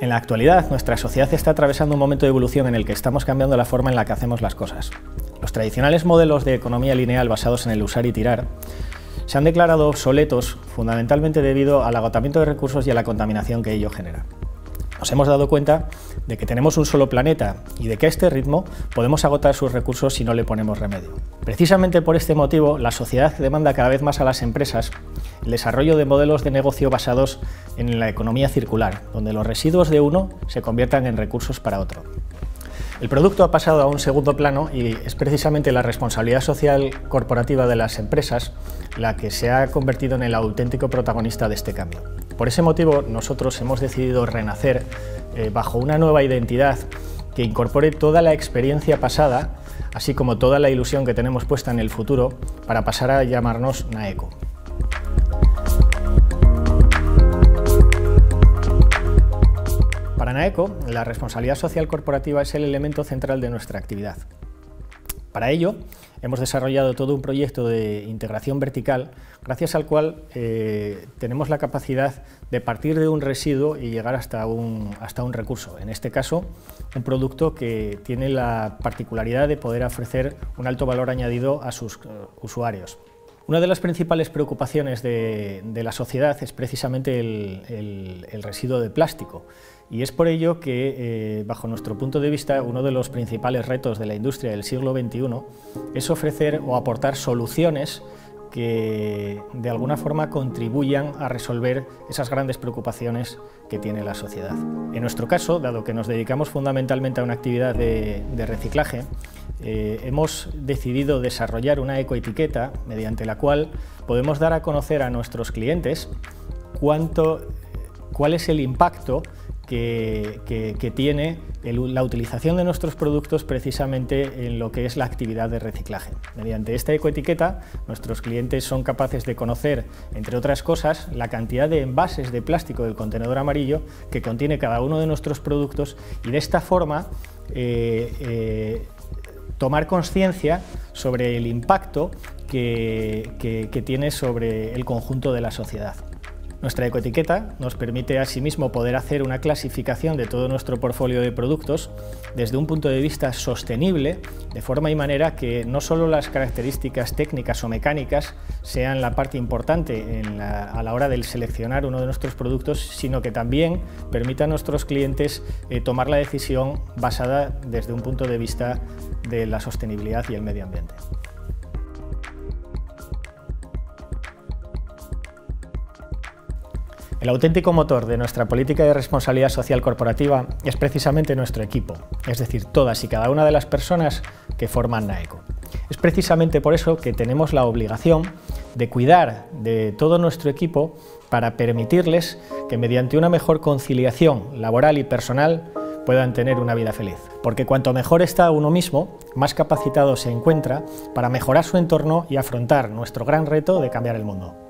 En la actualidad, nuestra sociedad está atravesando un momento de evolución en el que estamos cambiando la forma en la que hacemos las cosas. Los tradicionales modelos de economía lineal basados en el usar y tirar se han declarado obsoletos fundamentalmente debido al agotamiento de recursos y a la contaminación que ello genera. Nos hemos dado cuenta de que tenemos un solo planeta y de que a este ritmo podemos agotar sus recursos si no le ponemos remedio. Precisamente por este motivo, la sociedad demanda cada vez más a las empresas el desarrollo de modelos de negocio basados en la economía circular, donde los residuos de uno se conviertan en recursos para otro. El producto ha pasado a un segundo plano y es precisamente la responsabilidad social corporativa de las empresas la que se ha convertido en el auténtico protagonista de este cambio. Por ese motivo, nosotros hemos decidido renacer eh, bajo una nueva identidad que incorpore toda la experiencia pasada, así como toda la ilusión que tenemos puesta en el futuro, para pasar a llamarnos Naeco. Para Naeco, la responsabilidad social corporativa es el elemento central de nuestra actividad. Para ello, hemos desarrollado todo un proyecto de integración vertical, gracias al cual eh, tenemos la capacidad de partir de un residuo y llegar hasta un, hasta un recurso. En este caso, un producto que tiene la particularidad de poder ofrecer un alto valor añadido a sus uh, usuarios. Una de las principales preocupaciones de, la sociedad es precisamente el, residuo de plástico y es por ello que, eh, bajo nuestro punto de vista, uno de los principales retos de la industria del siglo XXI es ofrecer o aportar soluciones que de alguna forma contribuyan a resolver esas grandes preocupaciones que tiene la sociedad. En nuestro caso, dado que nos dedicamos fundamentalmente a una actividad de, reciclaje, eh, hemos decidido desarrollar una ecoetiqueta mediante la cual podemos dar a conocer a nuestros clientes cuánto, cuál es el impacto que, tiene la utilización de nuestros productos precisamente en lo que es la actividad de reciclaje. Mediante esta ecoetiqueta, nuestros clientes son capaces de conocer, entre otras cosas, la cantidad de envases de plástico del contenedor amarillo que contiene cada uno de nuestros productos y de esta forma eh, eh, tomar conciencia sobre el impacto que tiene sobre el conjunto de la sociedad. Nuestra ecoetiqueta nos permite asimismo poder hacer una clasificación de todo nuestro portfolio de productos desde un punto de vista sostenible, de forma y manera que no solo las características técnicas o mecánicas sean la parte importante a la hora de seleccionar uno de nuestros productos, sino que también permita a nuestros clientes eh, tomar la decisión basada desde un punto de vista de la sostenibilidad y el medio ambiente. El auténtico motor de nuestra política de responsabilidad social corporativa es precisamente nuestro equipo, es decir, todas y cada una de las personas que forman NAECO. Es precisamente por eso que tenemos la obligación de cuidar de todo nuestro equipo para permitirles que mediante una mejor conciliación laboral y personal puedan tener una vida feliz. Porque cuanto mejor está uno mismo, más capacitado se encuentra para mejorar su entorno y afrontar nuestro gran reto de cambiar el mundo.